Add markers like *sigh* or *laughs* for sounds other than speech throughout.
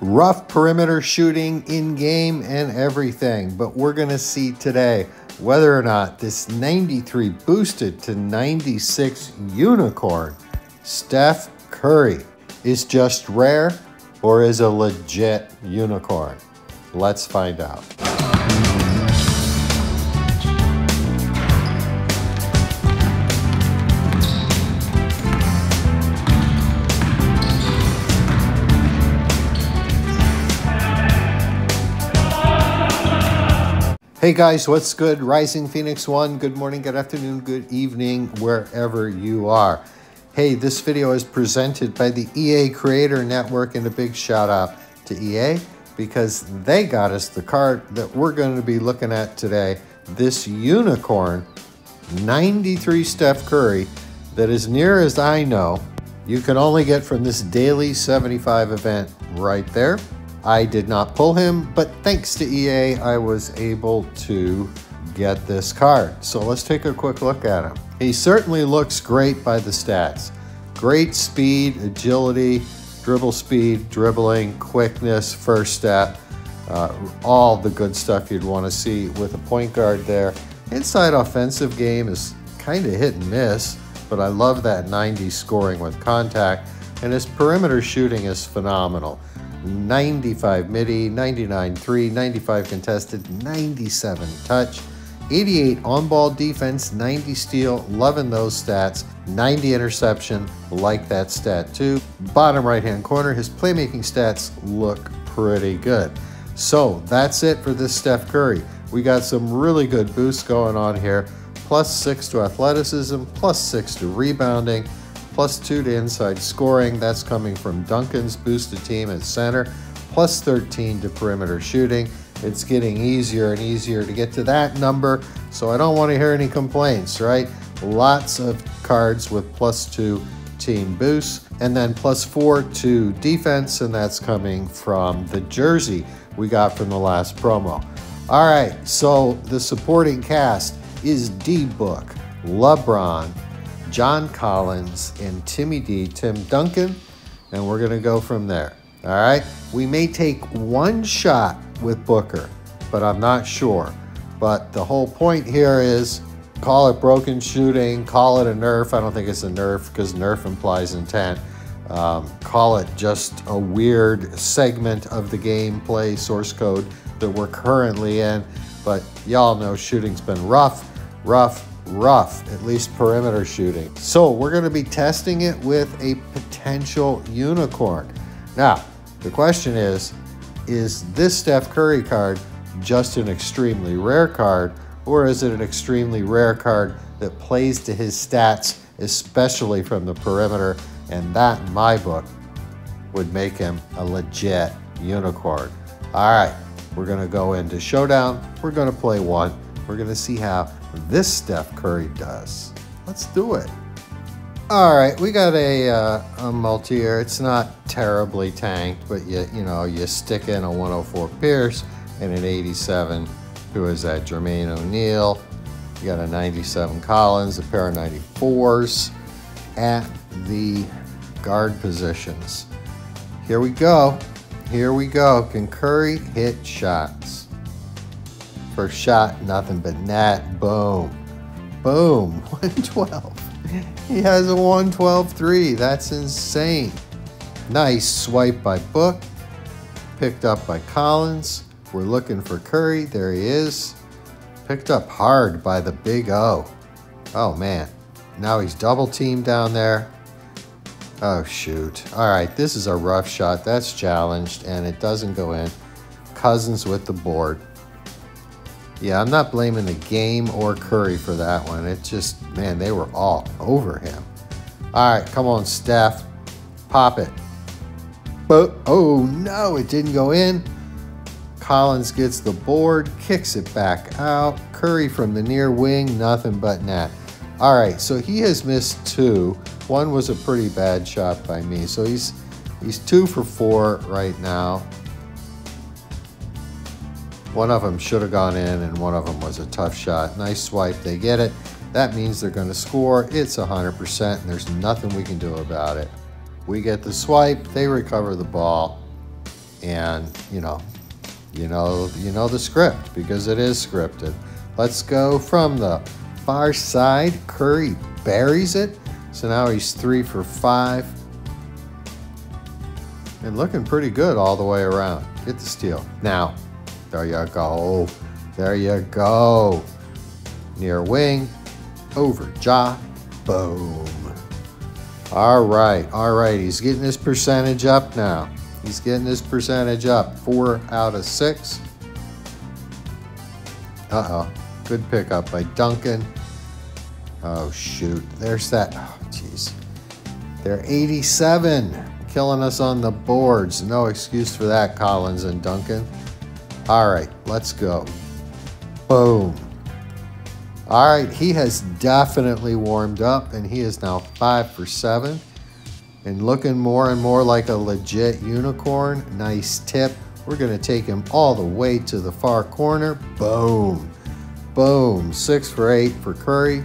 rough perimeter shooting in game and everything. But we're going to see today whether or not this 93 boosted to 96 unicorn Steph Curry is just rare or is a legit unicorn. Let's find out. Hey guys, what's good? Rising Phoenix 1, good morning, good afternoon, good evening, wherever you are. Hey, this video is presented by the EA Creator Network and a big shout out to EA because they got us the card that we're going to be looking at today. This unicorn 93 Steph Curry that as near as I know, you can only get from this daily 75 event right there. I did not pull him, but thanks to EA, I was able to get this card. So let's take a quick look at him. He certainly looks great by the stats. Great speed, agility, dribble speed, dribbling, quickness, first step, uh, all the good stuff you'd want to see with a point guard there. Inside offensive game is kind of hit and miss, but I love that 90 scoring with contact, and his perimeter shooting is phenomenal. 95 midi, 99 3, 95 contested, 97 touch, 88 on ball defense, 90 steal, loving those stats, 90 interception, like that stat too. Bottom right hand corner, his playmaking stats look pretty good. So that's it for this Steph Curry. We got some really good boosts going on here. Plus six to athleticism, plus six to rebounding, plus 2 to inside scoring. That's coming from Duncan's boosted team at center, plus 13 to perimeter shooting. It's getting easier and easier to get to that number, so I don't want to hear any complaints, right? Lots of cards with plus 2 team boosts, and then plus 4 to defense, and that's coming from the jersey we got from the last promo. All right, so the supporting cast is D Book, LeBron, John Collins, and Timmy D, Tim Duncan, and we're going to go from there. All right. We may take one shot with Booker, but I'm not sure. But the whole point here is call it broken shooting, call it a nerf. I don't think it's a nerf because nerf implies intent. Um, call it just a weird segment of the gameplay source code that we're currently in. But y'all know shooting's been rough, rough, rough, at least perimeter shooting. So we're going to be testing it with a potential unicorn. Now, the question is, is this Steph Curry card just an extremely rare card, or is it an extremely rare card that plays to his stats, especially from the perimeter? And that, in my book, would make him a legit unicorn. All right, we're going to go into Showdown. We're going to play one. We're going to see how this Steph Curry does. Let's do it. All right, we got a, uh, a multi here. It's not terribly tanked, but you, you know, you stick in a 104 Pierce and an 87. Who is that? Jermaine O'Neal. You got a 97 Collins, a pair of 94s at the guard positions. Here we go. Here we go. Can Curry hit shots? First shot, nothing but net. Boom. Boom. *laughs* 112. He has a 112 3. That's insane. Nice swipe by Book. Picked up by Collins. We're looking for Curry. There he is. Picked up hard by the big O. Oh, man. Now he's double teamed down there. Oh, shoot. All right, this is a rough shot. That's challenged, and it doesn't go in. Cousins with the board. Yeah, I'm not blaming the game or Curry for that one. It just, man, they were all over him. All right, come on, Steph. Pop it. But, oh, no, it didn't go in. Collins gets the board, kicks it back out. Curry from the near wing, nothing but net. All right, so he has missed two. One was a pretty bad shot by me. So he's he's two for four right now. One of them should have gone in and one of them was a tough shot. Nice swipe, they get it. That means they're gonna score. It's 100% and there's nothing we can do about it. We get the swipe, they recover the ball. And, you know, you know, you know the script because it is scripted. Let's go from the far side. Curry buries it. So now he's three for five. And looking pretty good all the way around. Get the steal. Now, there you go. There you go. Near wing, over jaw, boom. All right, all right. He's getting his percentage up now. He's getting his percentage up. Four out of six. Uh-oh. Good pickup by Duncan. Oh, shoot. There's that. Oh, jeez. They're 87. Killing us on the boards. No excuse for that, Collins and Duncan. All right, let's go. Boom. All right, he has definitely warmed up, and he is now five for seven and looking more and more like a legit unicorn. Nice tip. We're going to take him all the way to the far corner. Boom. Boom. Six for eight for Curry.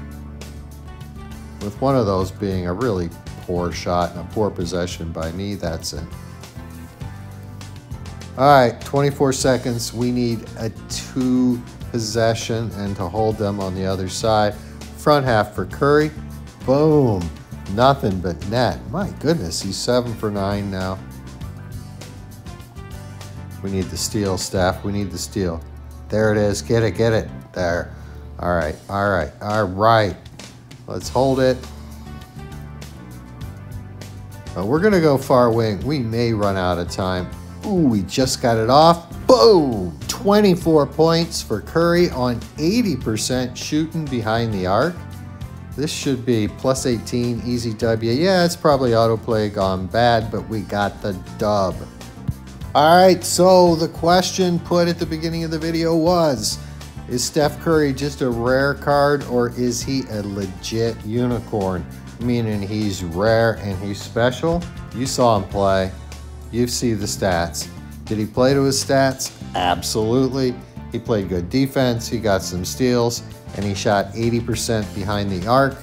With one of those being a really poor shot and a poor possession by me, that's it. All right, 24 seconds. We need a two possession and to hold them on the other side. Front half for Curry. Boom. Nothing but net. My goodness, he's seven for nine now. We need the steal, Steph. We need the steal. There it is. Get it, get it. There. All right, all right, all right. Let's hold it. But we're going to go far wing. We may run out of time. Ooh, we just got it off. Boom! 24 points for Curry on 80% shooting behind the arc. This should be plus 18, easy W. Yeah, it's probably autoplay gone bad, but we got the dub. All right, so the question put at the beginning of the video was, is Steph Curry just a rare card or is he a legit unicorn? Meaning he's rare and he's special? You saw him play. You see the stats. Did he play to his stats? Absolutely. He played good defense. He got some steals and he shot 80% behind the arc,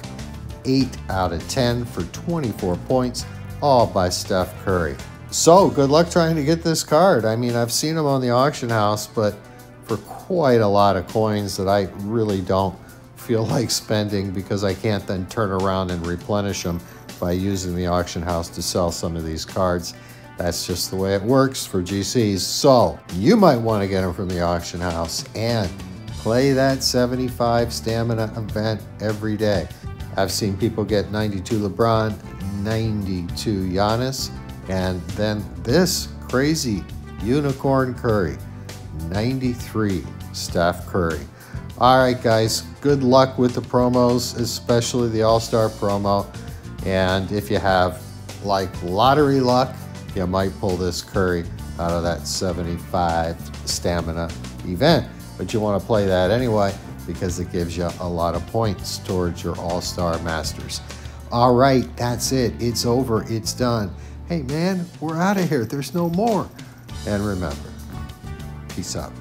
8 out of 10 for 24 points, all by Steph Curry. So good luck trying to get this card. I mean, I've seen them on the auction house, but for quite a lot of coins that I really don't feel *laughs* like spending because I can't then turn around and replenish them by using the auction house to sell some of these cards. That's just the way it works for GCs. So you might want to get them from the auction house and Play that 75 stamina event every day. I've seen people get 92 LeBron, 92 Giannis, and then this crazy unicorn Curry, 93 Steph Curry. All right, guys, good luck with the promos, especially the All-Star promo. And if you have like lottery luck, you might pull this Curry out of that 75 stamina event but you want to play that anyway because it gives you a lot of points towards your All-Star Masters. All right, that's it. It's over. It's done. Hey, man, we're out of here. There's no more. And remember, peace out.